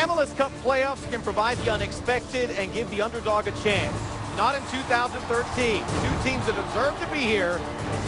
MLS Cup playoffs can provide the unexpected and give the underdog a chance. Not in 2013. Two teams that deserve to be here,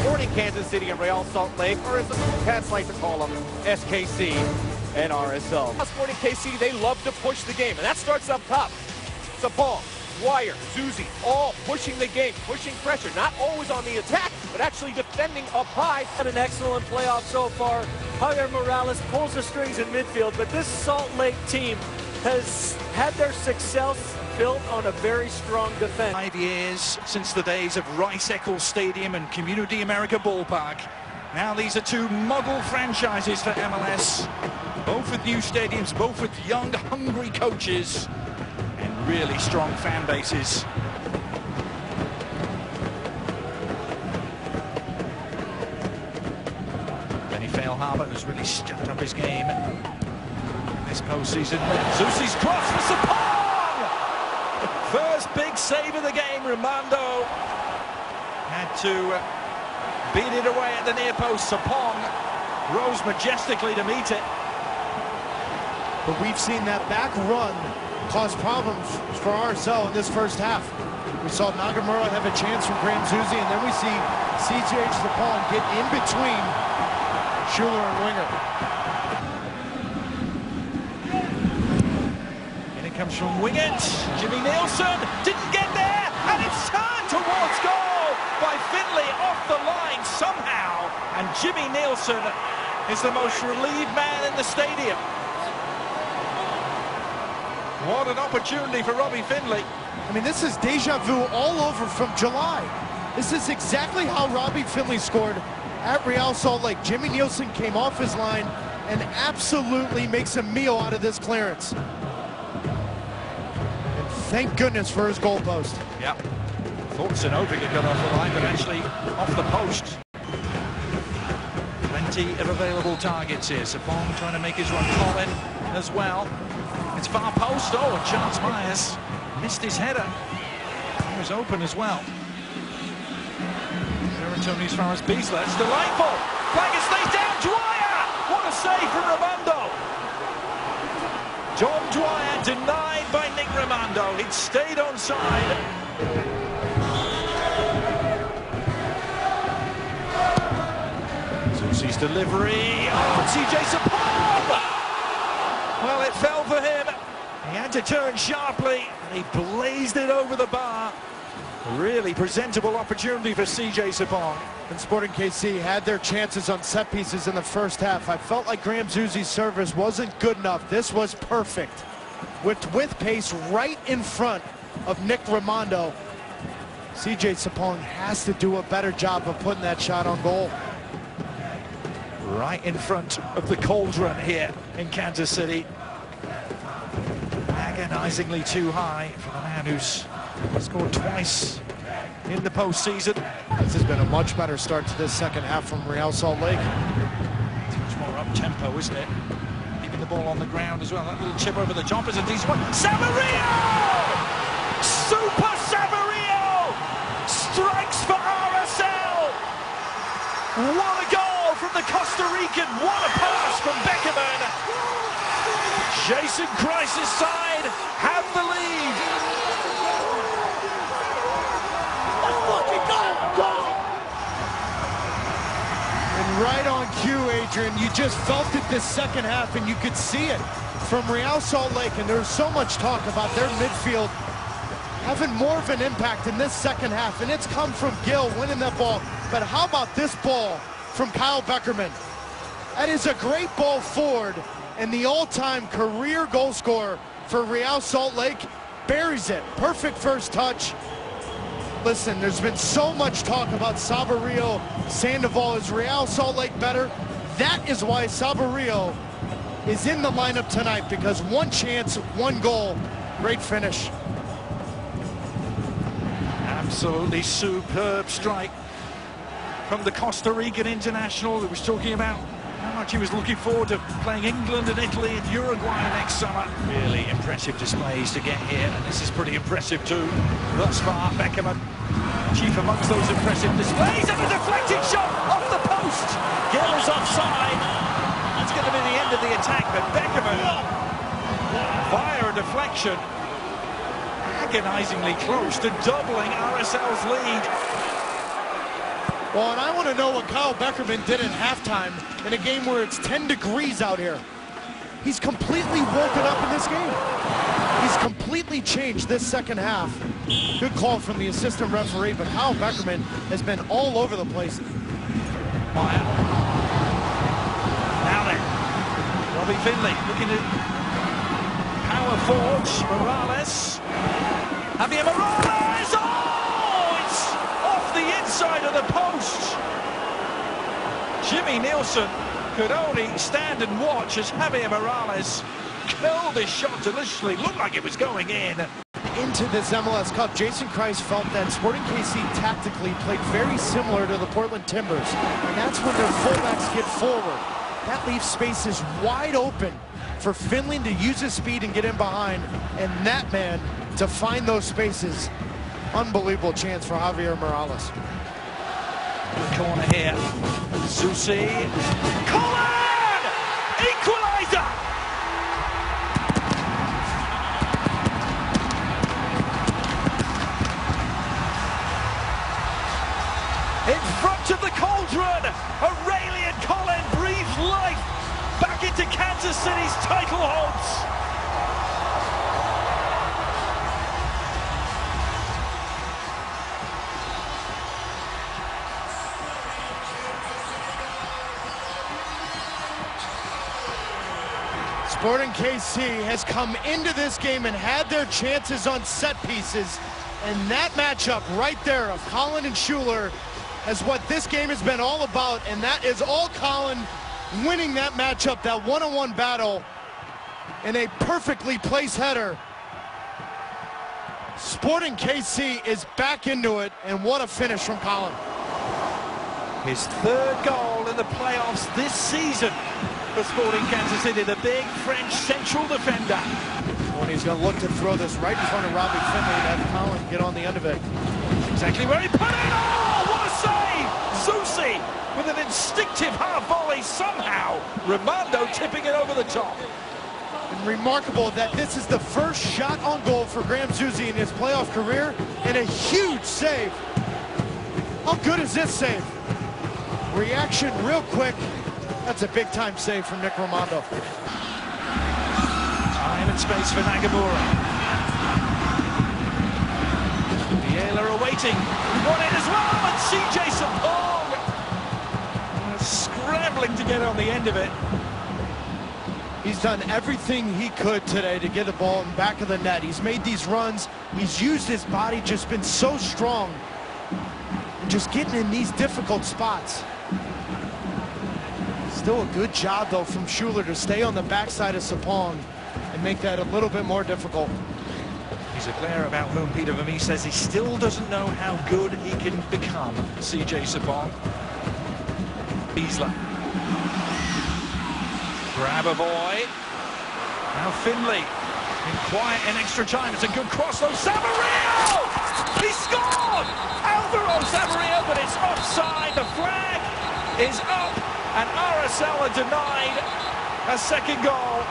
Sporting Kansas City and Real Salt Lake, or as the cats like to call them, SKC and RSL. Sporting KC, they love to push the game, and that starts up top. Sapong, Dwyer, Zusi, all pushing the game, pushing pressure, not always on the attack, but actually defending up high. Had an excellent playoff so far. Javier Morales pulls the strings in midfield, but this Salt Lake team has had their success built on a very strong defense. Five years since the days of Rice Eccles Stadium and Community America Ballpark. Now these are two model franchises for MLS. Both with new stadiums, both with young, hungry coaches and really strong fan bases. Feilhaber has really stepped up his game this postseason. Zusi's cross for Sapong! First big save of the game, Rimando had to beat it away at the near post. Sapong rose majestically to meet it. But we've seen that back run cause problems for RSL in this first half. We saw Nagamura have a chance from Graham Zusi, and then we see CJ Sapong get in between Schuler and Wingert. And it comes from Wingert. Jimmy Nielsen didn't get there, and it's turned towards goal by Findley off the line somehow. And Jimmy Nielsen is the most relieved man in the stadium. What an opportunity for Robbie Findley. I mean, this is deja vu all over from July. This is exactly how Robbie Findley scored at Real Salt Lake. Jimmy Nielsen came off his line and absolutely makes a meal out of this clearance. And thank goodness for his goal post. Yep. Thought Sinovic had got off the line, but actually off the post. Plenty of available targets here. Sapong trying to make his run. Collin as well. It's far post. Oh, and Chance Myers missed his header. He was open as well. Tony's far as Besler. It's delightful. Flag stays down. Dwyer! What a save from Rimando. Dom Dwyer denied by Nick Rimando. He'd stayed on side. Delivery. Oh, CJ Sapong! Well, it fell for him. He had to turn sharply, and he blazed it over the bar. Really presentable opportunity for CJ Sapong. And Sporting KC had their chances on set pieces in the first half. I felt like Graham Zusi's service wasn't good enough. This was perfect. With, with pace right in front of Nick Rimando. CJ Sapong has to do a better job of putting that shot on goal. Right in front of the cauldron here in Kansas City. Agonizingly too high for the man who's scored twice in the postseason. This has been a much better start to this second half from Real Salt Lake. It's much more up-tempo, isn't it? Keeping the ball on the ground as well. That little chip over the top is a decent one. Saborio! Super Saborio! Strikes for RSL! What a goal from the Costa Rican. What a pass from Beckerman. Jason Kreis's side have the lead. Right on cue, Adrian, you just felt it this second half, and you could see it from Real Salt Lake. And there's so much talk about their midfield having more of an impact in this second half, and it's come from Gil winning that ball. But how about this ball from Kyle Beckerman? That is a great ball forward, and the all-time career goal scorer for Real Salt Lake buries it. Perfect first touch. Listen, there's been so much talk about Saborio, Sandoval. Is Real Salt Lake better? That is why Saborio is in the lineup tonight because one chance, one goal, great finish. Absolutely superb strike from the Costa Rican international who was talking about how much he was looking forward to playing England and Italy and Uruguay next summer. Really impressive displays to get here, and this is pretty impressive too. Thus far, Beckerman, chief amongst those impressive displays, and a deflected shot off the post. Gil is offside. That's going to be the end of the attack, but Beckerman via a deflection, Agonizingly close to doubling RSL's lead. Well, and I want to know what Kyle Beckerman did at halftime in a game where it's 10 degrees out here. He's completely woken up in this game. He's completely changed this second half. Good call from the assistant referee, but Kyle Beckerman has been all over the place. Now then, Robbie Findley looking at power forwards. Morales. Javier Morales! Oh! It's off the inside of the post. Jimmy Nielsen could only stand and watch as Javier Morales curled his shot deliciously. Looked like it was going in. Into this MLS Cup, Jason Kreis felt that Sporting KC tactically played very similar to the Portland Timbers. And that's when their fullbacks get forward. That leaves spaces wide open for Findley to use his speed and get in behind. And that man to find those spaces. Unbelievable chance for Javier Morales. Good corner here. Collin! Aurelien Collin breathes life back into Kansas City's title hopes. Sporting KC has come into this game and had their chances on set pieces. And that matchup right there of Collin and Schuler is what this game has been all about. And that is all Collin winning that matchup, that one-on-one battle in a perfectly placed header. Sporting KC is back into it, and what a finish from Collin. His third goal in the playoffs this season for Sporting Kansas City, the big French central defender. When he's going to look to throw this right in front of Robbie Findley and have Collin get on the end of it. Exactly where he put it. Oh, what a save! Zusi with an instinctive half volley somehow. Rimando tipping it over the top. And remarkable that this is the first shot on goal for Graham Zusi in his playoff career and a huge save. How good is this save? Reaction real quick. That's a big time save from Nick Rimando. Time and space for Nagamura. Bieler awaiting. Won it as well, and CJ Sapong scrambling to get on the end of it. He's done everything he could today to get the ball in back of the net. He's made these runs. He's used his body, just been so strong. And just getting in these difficult spots. Still a good job, though, from Schuler to stay on the backside of Sapong and make that a little bit more difficult. He's a player about whom Peter Vermes says he still doesn't know how good he can become. CJ Sapong. Besler. Grabavoy. Now Findley. In quiet in extra time. It's a good cross though. Saborio! He scored! Alvaro Saborio, but it's offside. The flag is up. And RSL are denied a second goal.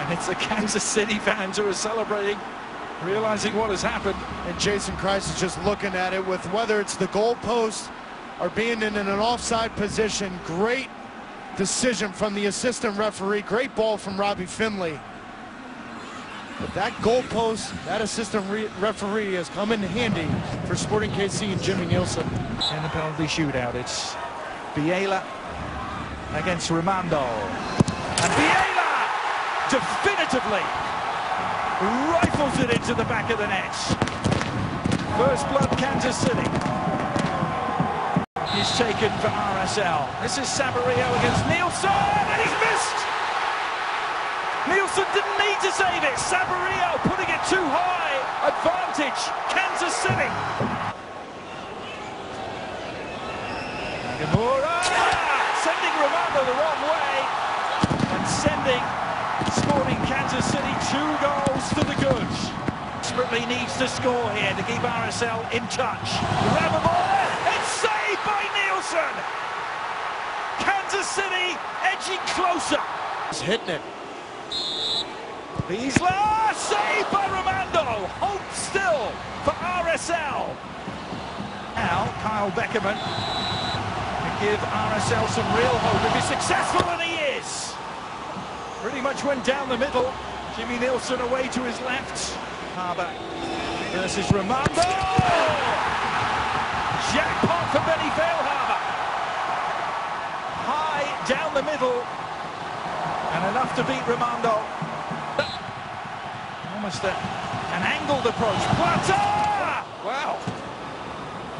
And it's the Kansas City fans who are celebrating, realizing what has happened. And Jason Kreis is just looking at it with whether it's the goalpost or being in an offside position. Great decision from the assistant referee. Great ball from Robbie Findley. But that goalpost, that assistant re referee has come in handy for Sporting KC and Jimmy Nielsen. In the penalty shootout, it's Bieler against Rimando. And Bieler definitively rifles it into the back of the net. First blood Kansas City is taken for RSL. This is Saborio against Nielsen, and he's missed! Nielsen didn't need to save it. Saborio putting it too high. Advantage, Kansas City. Nagamura sending Rimando the wrong way and sending Sporting Kansas City two goals to the good. Desperately needs to score here to keep RSL in touch. Ball, it's saved by Nielsen. Kansas City edging closer. He's hitting it. Besler, saved by Rimando. Hope still for RSL. Now, Kyle Beckerman can give RSL some real hope if he's successful, in the. Pretty much went down the middle. Jimmy Nielsen away to his left. Harbour versus Rimando. Jackpot for Benny Feilhaber. High down the middle. And enough to beat Rimando. Almost a, an angled approach. Plata! Wow.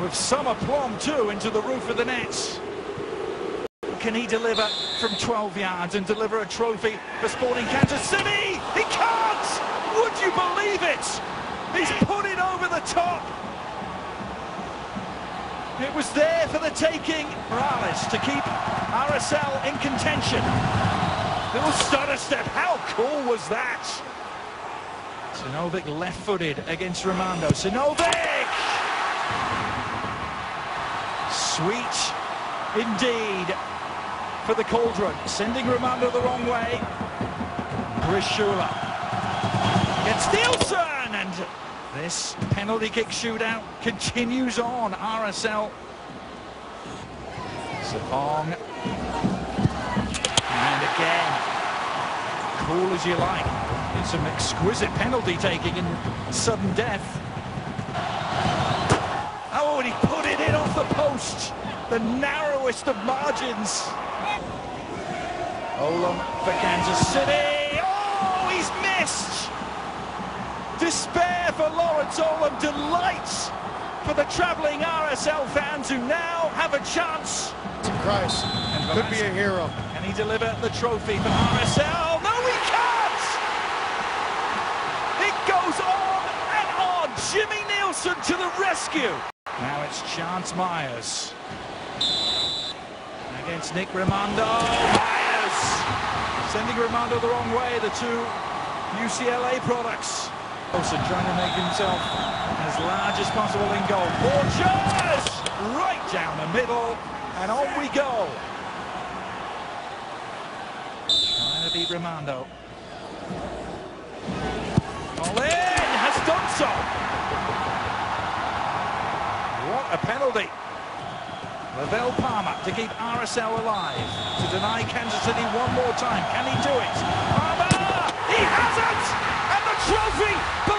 With some aplomb too into the roof of the nets. Can he deliver from 12 yards and deliver a trophy for Sporting Kansas City? He can't! Would you believe it? He's put it over the top. It was there for the taking. Morales to keep RSL in contention. Little stutter step. How cool was that? Sinovic left-footed against Rimando. Sinovic! Sweet indeed for the Cauldron. Sending Rimando the wrong way. Brishula gets Nielsen and this penalty kick shootout continues on. RSL. Sapong. And again, cool as you like. It's some exquisite penalty taking and sudden death. Oh, and he put it in off the post. The narrowest of margins. Olum for Kansas City. Oh, he's missed. Despair for Lawrence Olum. Delight for the travelling RSL fans who now have a chance. Christ. Could be a hero. Can he deliver the trophy for RSL? No, he can't! It goes on and on. Jimmy Nielsen to the rescue. Now it's Chance Myers. Against Nick Rimando. Sending Rimando the wrong way, the two UCLA products. Wilson trying to make himself as large as possible in goal. Borchers! Right down the middle, and on we go. Trying to beat Rimando. Olin has done so. What a penalty. Lovel Palmer to keep RSL alive, to deny Kansas City one more time. Can he do it? Palmer! He has it! And the trophy